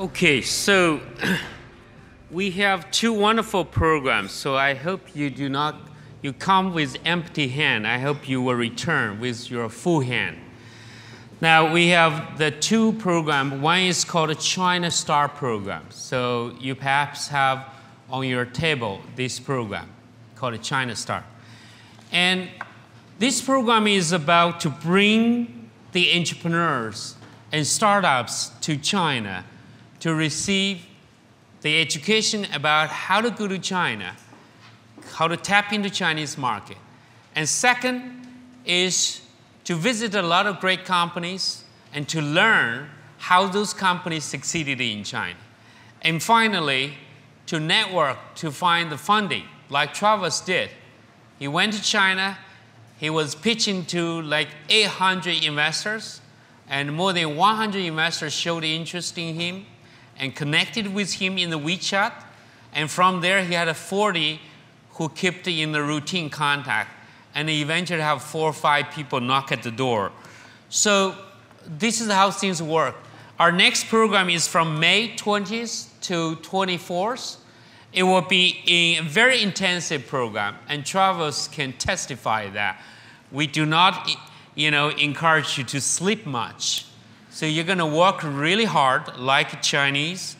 Okay, so we have two wonderful programs. So I hope you do not, you come with empty hand. I hope you will return with your full hand. Now we have the two programs. One is called China Start program. So you perhaps have on your table this program called China Start. And this program is about to bring the entrepreneurs and startups to China to receive the education about how to go to China, how to tap into the Chinese market. And second is to visit a lot of great companies and to learn how those companies succeeded in China. And finally, to network to find the funding, like Travis did. He went to China, he was pitching to like 800 investors, and more than 100 investors showed interest in him and connected with him in the WeChat. And from there, he had a 40 who kept in the routine contact. And he eventually have four or five people knock at the door. So this is how things work. Our next program is from May 20th to 24th. It will be a very intensive program, and Travis can testify that. We do not, you know, encourage you to sleep much. So you're going to work really hard, like Chinese,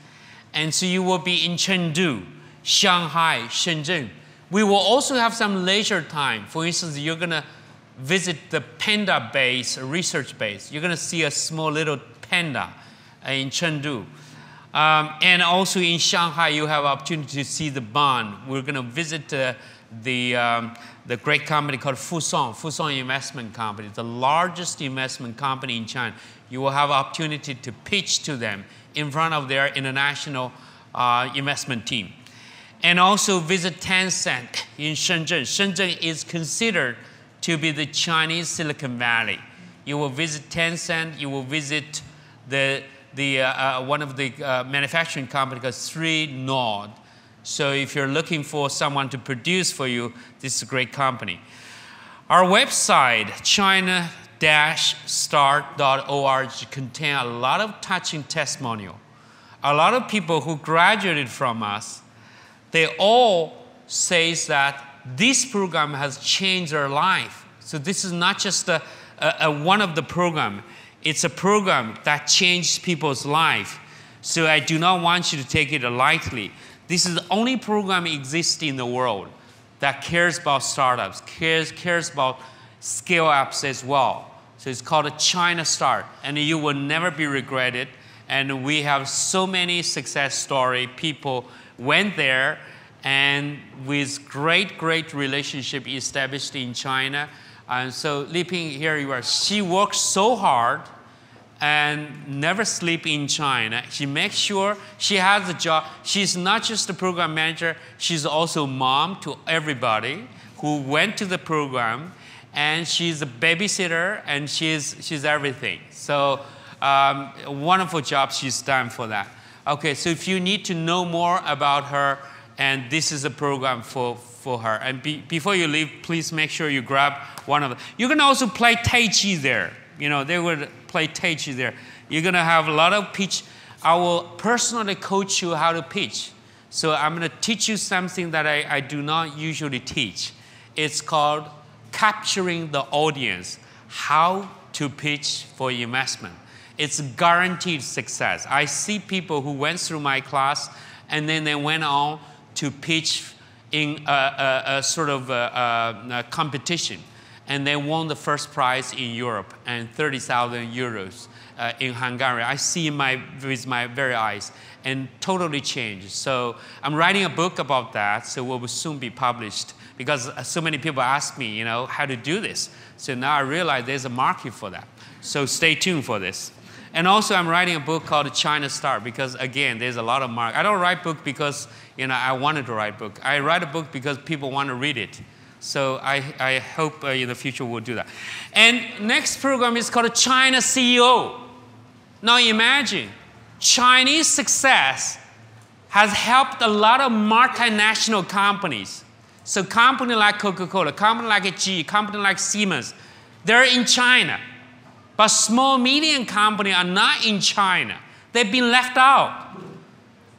and so you will be in Chengdu, Shanghai, Shenzhen. We will also have some leisure time. For instance, you're going to visit the panda base, research base. You're going to see a small little panda in Chengdu. Um, and also in Shanghai, you have opportunity to see the Bund. We're going to visit uh, the, um, the great company called Fosun, Fosun Investment Company, the largest investment company in China. You will have opportunity to pitch to them in front of their international uh, investment team. And also visit Tencent in Shenzhen. Shenzhen is considered to be the Chinese Silicon Valley. You will visit Tencent, you will visit the, the, uh, uh, one of the uh, manufacturing company called Three Nord so if you're looking for someone to produce for you, this is a great company. Our website, china-start.org, contains a lot of touching testimonial. A lot of people who graduated from us, they all say that this program has changed their life. So this is not just a, a, a one of the program. It's a program that changed people's life. So I do not want you to take it lightly. This is the only program existing in the world that cares about startups, cares, cares about scale ups as well. So it's called a China Start, and you will never be regretted. And we have so many success story. People went there and with great, great relationship established in China. And so Liping, here you are. She works so hard and never sleep in China. She makes sure she has a job. She's not just a program manager, she's also mom to everybody who went to the program. And she's a babysitter and she's, she's everything. So, um, wonderful job she's done for that. Okay, so if you need to know more about her, and this is a program for, for her. And be, before you leave, please make sure you grab one of them. You can also play Tai Chi there. You know, they would play Tai Chi there. You're to have a lot of pitch. I will personally coach you how to pitch. So I'm to teach you something that I, I do not usually teach. It's called capturing the audience, how to pitch for investment. It's guaranteed success. I see people who went through my class and then they went on to pitch in a, a, a sort of a, competition and they won the first prize in Europe and 30,000 euros uh, in Hungary. I see my, with my very eyes and totally changed. So I'm writing a book about that, so it will soon be published because so many people ask me, you know, how to do this. So now I realize there's a market for that. So stay tuned for this. And also I'm writing a book called China Start because again, there's a lot of market. I don't write book because, you know, I wanted to write book. I write a book because people want to read it. So I, I hope uh, in the future we'll do that. And next program is called China CEO. Now imagine, Chinese success has helped a lot of multinational companies. So company like Coca-Cola, company like GE, company like Siemens, they're in China. But small, medium companies are not in China. They've been left out.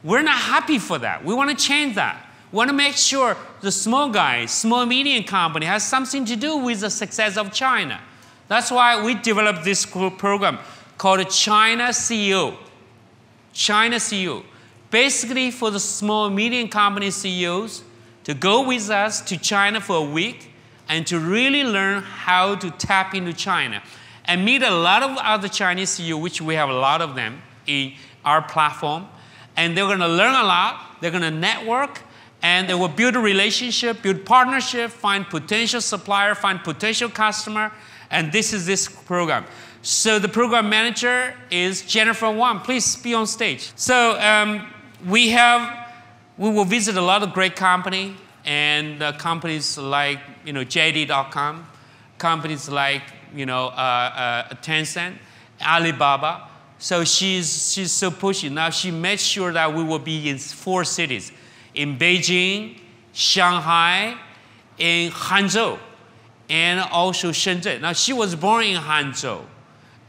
We're not happy for that. We want to change that. Want to make sure the small guy, small medium company has something to do with the success of China. That's why we developed this program called China CEO. China CEO. Basically, for the small medium company CEOs to go with us to China for a week and to really learn how to tap into China and meet a lot of other Chinese CEOs, which we have a lot of them in our platform. And they're going to learn a lot, they're going to network, and they will build a relationship, build partnership, find potential supplier, find potential customer, and this is this program. So the program manager is Jennifer Wang. Please be on stage. So um, we have, we will visit a lot of great company and uh, companies like you know JD.com, companies like you know uh, uh, Tencent, Alibaba. So she's she's so pushing. Now she made sure that we will be in four cities, in Beijing, Shanghai, in Hangzhou, and also Shenzhen. Now she was born in Hangzhou,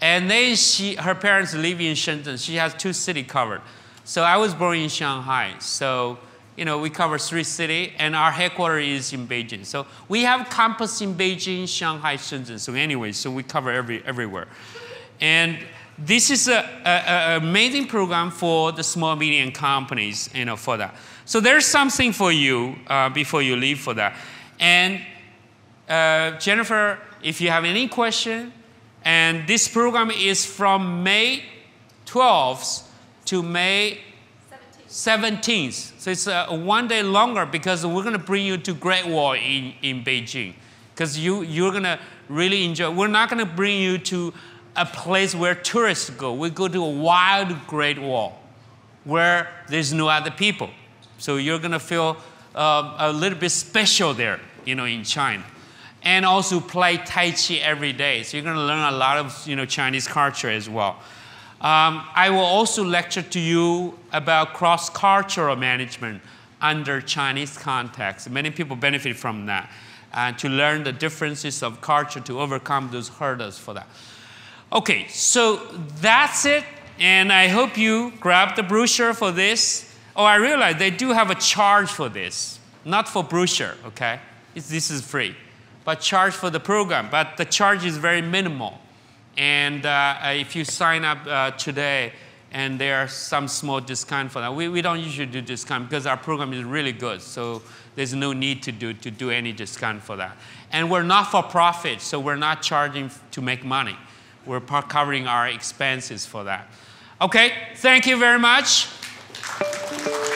and then she her parents live in Shenzhen. She has two cities covered. So I was born in Shanghai. So you know, we cover three cities, and our headquarters is in Beijing. So we have campus in Beijing, Shanghai, Shenzhen. So anyway, so we cover every, everywhere. And this is an amazing program for the small medium companies, you know, for that. So there's something for you uh, before you leave for that. And uh, Jennifer, if you have any question, and this program is from May 12th to May 17th. So it's uh, one day longer because we're going to bring you to Great Wall in, in Beijing. Because you, you're going to really enjoy. We're not going to bring you to a place where tourists go. We go to a wild Great Wall where there's no other people. So you're going to feel uh, a little bit special there, you know, in China. And also play Tai Chi every day. So you're going to learn a lot of, you know, Chinese culture as well. Um, I will also lecture to you about cross-cultural management under Chinese context. Many people benefit from that and to learn the differences of culture to overcome those hurdles for that. Okay, so that's it. And I hope you grab the brochure for this. Oh, I realize they do have a charge for this, not for brochure, okay? It's, this is free, but charge for the program. But the charge is very minimal. And uh, if you sign up uh, today, and there are some small discount for that. We, we don't usually do discount because our program is really good. So there's no need to do, to do any discount for that. And we're not for profit, so we're not charging to make money. We're covering our expenses for that. Okay, thank you very much. Thank you.